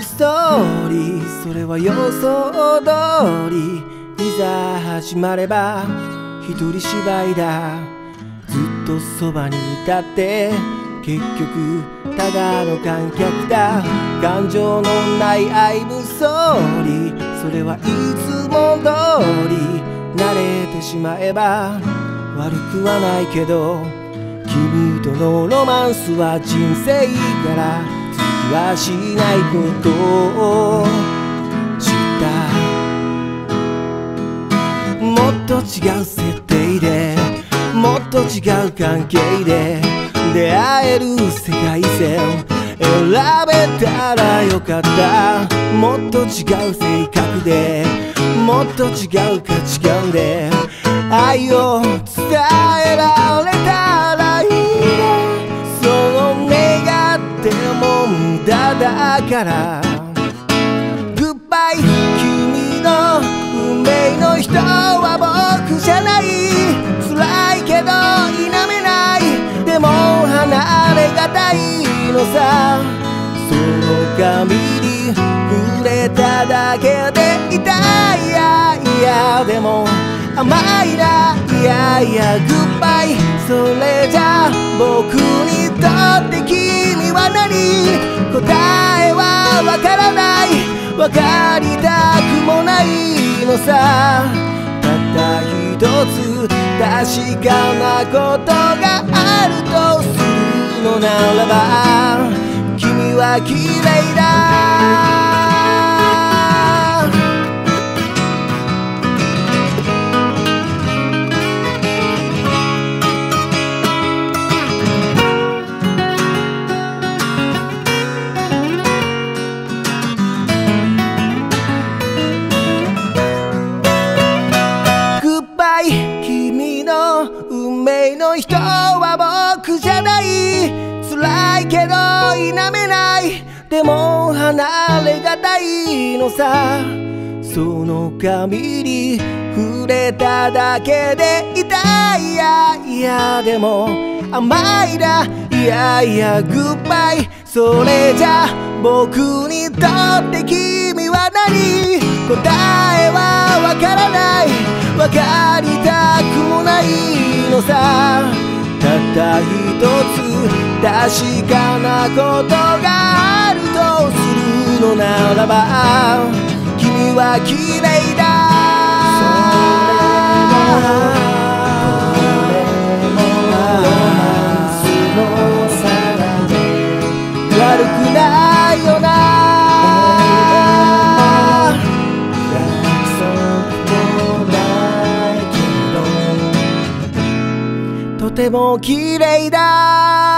ストーリー。それは予想通り。いざ始まれば一人芝居だ。ずっとそばにいたって結局ただの観客だ。感情のない愛無双にそれはいつも通り。慣れてしまえば悪くはないけど君とのロマンスは人生から。はしないことを知った。もっと違う設定でもっと違う関係で。出会える世界線選べたらよかった。もっと違う性格で。もっと違う価値観で。愛を伝えからグッバイ君の運命の人は僕じゃない。辛いけど否めない。でも離れがたいのさ。その髪に触れただけで痛い。やいやでも甘いな。いやいやグッバイそれじゃ僕にとって君は何？答えわからない。わかりたくもないのさ。たった一つ確かなことがあるとするのならば君は綺麗だ。命の人は僕じゃない。辛いけど否めない。でも離れがたいのさ。その髪に触れただけで痛い。やいやでも甘いな。いやいやグッバイそれじゃ僕にとって君は何？答えはわからない。わかりたくもないのさ。た一つ確かなことがあるとするのならば君は綺麗だ。とても綺麗だ。